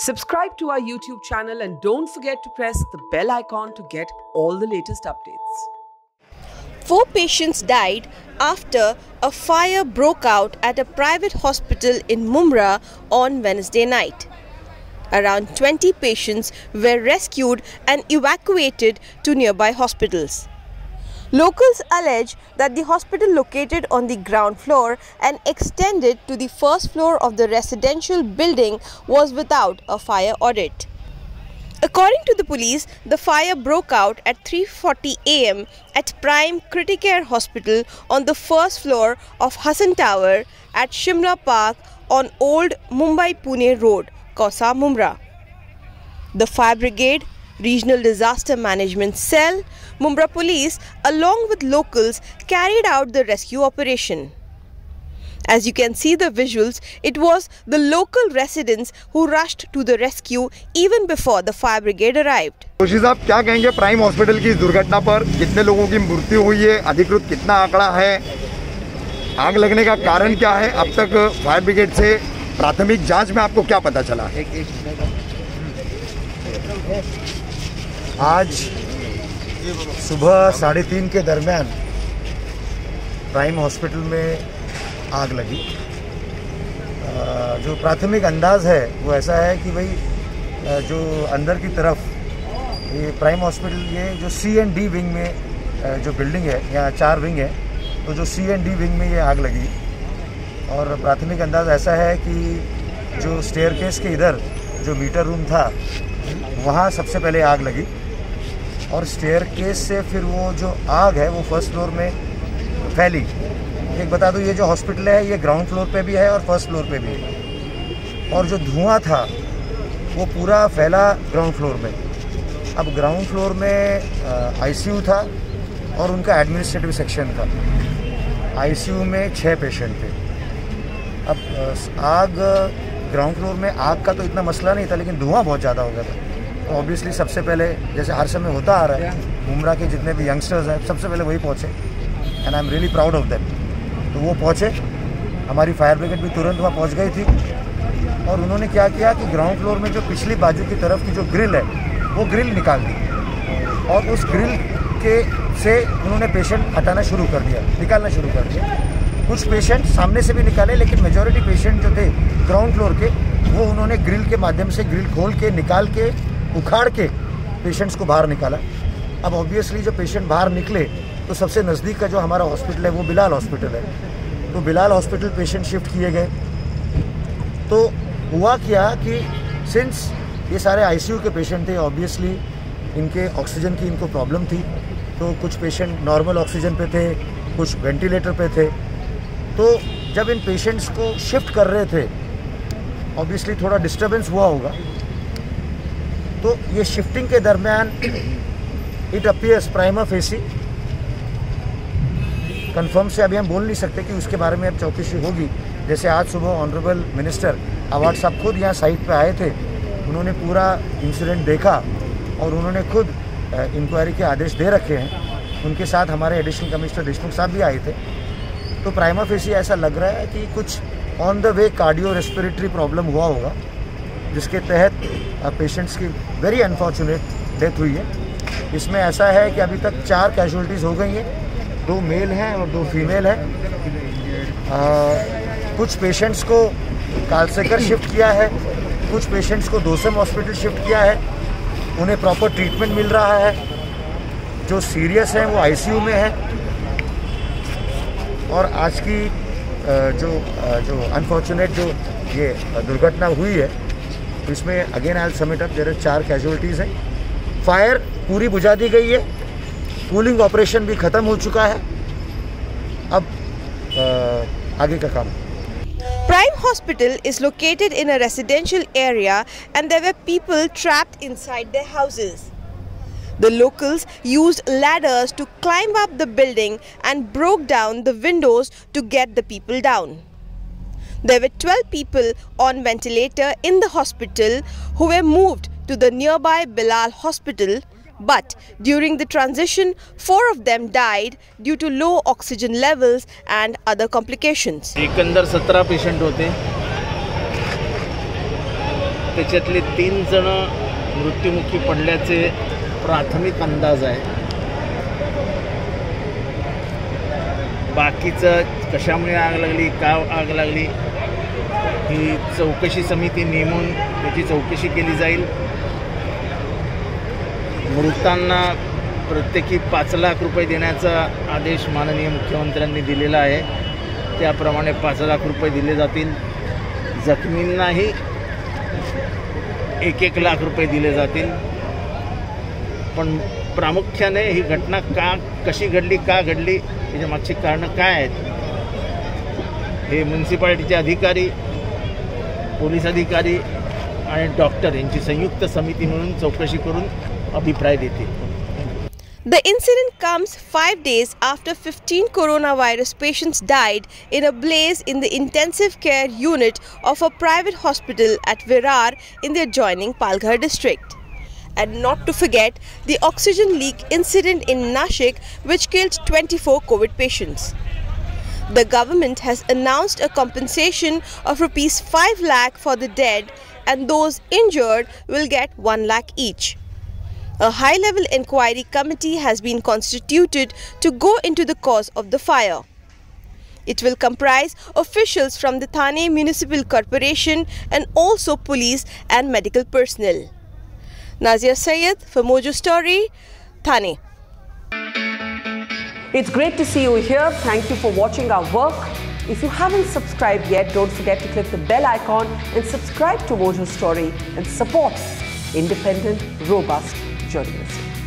Subscribe to our YouTube channel and don't forget to press the bell icon to get all the latest updates. Four patients died after a fire broke out at a private hospital in Mumra on Wednesday night. Around 20 patients were rescued and evacuated to nearby hospitals. Locals allege that the hospital located on the ground floor and extended to the first floor of the residential building was without a fire audit. According to the police, the fire broke out at 3:40 am at Prime Criticare Hospital on the first floor of Hassan Tower at Shimla Park on Old Mumbai Pune Road, Kosa Mumra. The fire brigade, Regional Disaster Management Cell, Mumra Police, along with locals, carried out the rescue operation. As you can see the visuals, it was the local residents who rushed to the rescue even before the fire brigade arrived. Joshi साहब क्या कहेंगे prime hospital की इस दुर्घटना पर कितने लोगों की मृत्यु हुई है अधिकृत कितना आंकड़ा है आग लगने का कारण क्या है अब तक फायर ब्रिगेड से प्राथमिक जाँच में आपको क्या पता चला आज सुबह साढ़े तीन के दरमियान प्राइम हॉस्पिटल में आग लगी। जो प्राथमिक अंदाज है, वो ऐसा है कि भाई जो अंदर की तरफ़, ये प्राइम हॉस्पिटल, ये जो सी एंड डी विंग में जो बिल्डिंग है यहाँ चार विंग है तो जो सी एंड डी विंग में ये आग लगी। और प्राथमिक अंदाज ऐसा है कि जो स्टेयर केस के इधर जो मीटर रूम था, वहाँ सबसे पहले आग लगी। और स्टेयर केस से फिर वो जो आग है, वो फ़र्स्ट फ्लोर में फैली। एक बता दूँ, ये जो हॉस्पिटल है, ये ग्राउंड फ्लोर पे भी है और फ़र्स्ट फ्लोर पे भी है। और जो धुआँ था, वो पूरा फैला ग्राउंड फ्लोर में। अब ग्राउंड फ्लोर में आईसीयू था और उनका एडमिनिस्ट्रेटिव सेक्शन था। आईसीयू में छः पेशेंट थे। अब आग ग्राउंड फ्लोर में आग का तो इतना मसला नहीं था, लेकिन धुआँ बहुत ज़्यादा हो गया था। ऑब्वियसली सबसे पहले, जैसे हर समय होता आ रहा है मुमरा के जितने भी यंगस्टर्स हैं, सबसे पहले वही पहुँचे। And I am really proud of them तो वो पहुँचे। हमारी फायर ब्रिगेड भी तुरंत वहाँ पहुँच गई थी। और उन्होंने क्या किया कि ग्राउंड फ्लोर में जो पिछली बाजू की तरफ़ की जो ग्रिल है, वो ग्रिल निकाल दी। और उस ग्रिल के से उन्होंने पेशेंट हटाना शुरू कर दिया, निकालना शुरू कर दिया। कुछ पेशेंट सामने से भी निकाले, लेकिन मेजोरिटी पेशेंट जो थे ग्राउंड फ्लोर के, वो उन्होंने ग्रिल के माध्यम से ग्रिल खोल के, निकाल के उखाड़ के पेशेंट्स को बाहर निकाला। अब ऑब्वियसली जब पेशेंट बाहर निकले तो सबसे नज़दीक का जो हमारा हॉस्पिटल है, वो बिलाल हॉस्पिटल है। तो बिलाल हॉस्पिटल पेशेंट शिफ्ट किए गए। तो हुआ क्या कि सिंस ये सारे आईसीयू के पेशेंट थे ऑब्वियसली इनके ऑक्सीजन की इनको प्रॉब्लम थी। तो कुछ पेशेंट नॉर्मल ऑक्सीजन पे थे, कुछ वेंटिलेटर पे थे। तो जब इन पेशेंट्स को शिफ्ट कर रहे थे ऑब्वियसली थोड़ा डिस्टरबेंस हुआ होगा। तो ये शिफ्टिंग के दरमियान it appears prima facie confirm से अभी हम बोल नहीं सकते कि उसके बारे में अब चौकसी होगी। जैसे आज सुबह ऑनरेबल मिनिस्टर अवार्ड साहब खुद यहाँ साइट पर आए थे। उन्होंने पूरा इंसिडेंट देखा और उन्होंने खुद इंक्वायरी के आदेश दे रखे हैं। उनके साथ हमारे एडिशनल कमिश्नर देशमुख साहब भी आए थे। तो प्राइमा फेसी ऐसा लग रहा है कि कुछ on the way cardio respiratory problem हुआ होगा, जिसके तहत पेशेंट्स की वेरी अनफॉर्चुनेट डेथ हुई है। इसमें ऐसा है कि अभी तक चार कैजुअलिटीज़ हो गई हैं। दो मेल हैं और दो फीमेल हैं। कुछ पेशेंट्स को कालसेकर शिफ्ट किया है, कुछ पेशेंट्स को दोसम हॉस्पिटल शिफ्ट किया है। उन्हें प्रॉपर ट्रीटमेंट मिल रहा है। जो सीरियस हैं, वो आईसीयू में है। और आज की जो जो अनफॉर्चुनेट जो ये दुर्घटना हुई है इसमें again I sum it up there चार कैजुअलिटीज़ हैं फायर पूरी बुझा दी गई है कूलिंग ऑपरेशन भी ख़त्म हो चुका है अब अ, आगे का काम Prime Hospital is located in a residential area and there were people trapped inside their houses. The locals used ladders to climb up the building and broke down the windows to get the people down. There were 12 people on ventilator in the hospital who were moved to the nearby Bilal Hospital but during the transition four of them died due to low oxygen levels and other complications. एक अंदर सत्रह patient होते हैं त्याच्यातले तीन जण मृत्युमुखी पडल्याचे प्राथमिक अंदाज आहे बाकीचं कशामुळे आग लागली का आग लागली ही चौकशी समिती नेमून त्याची चौकशी केली जाईल. मृतांना प्रत्येकी पाच लाख रुपये देण्याचा आदेश माननीय मुख्यमंत्र्यांनी दिलेला आहे. त्याप्रमाणे पाच लाख रुपये दिले जातील. जखमींनाही एक एक लाख रुपये दिले जातील. पण प्रामुख्याने ही घटना का कशी घडली का घडली त्याच्या मागची कारणं काय आहेत हे म्युन्सिपाल्टीचे अधिकारी पोलीस अधिकारी आणि डॉक्टर यांची संयुक्त समिती मिळून चौकशी करून अभिप्राय देतील The incident comes five days after 15 coronavirus patients died in a blaze in the intensive care unit of a private hospital at Virar in the adjoining Palghar district. And not to forget the oxygen leak incident in Nashik, which killed 24 COVID patients. The government has announced a compensation of rupees 5 lakh for the dead, and those injured will get 1 lakh each. A high level inquiry committee has been constituted to go into the cause of the fire. It will comprise officials from the Thane Municipal Corporation and also police and medical personnel. Nazia Sayed for Mojo Story, Thane. It's great to see you here. Thank you for watching our work. If you haven't subscribed yet, don't forget to click the bell icon and subscribe to Mojo Story and support independent, robust journalism.